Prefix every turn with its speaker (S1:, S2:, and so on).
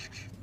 S1: you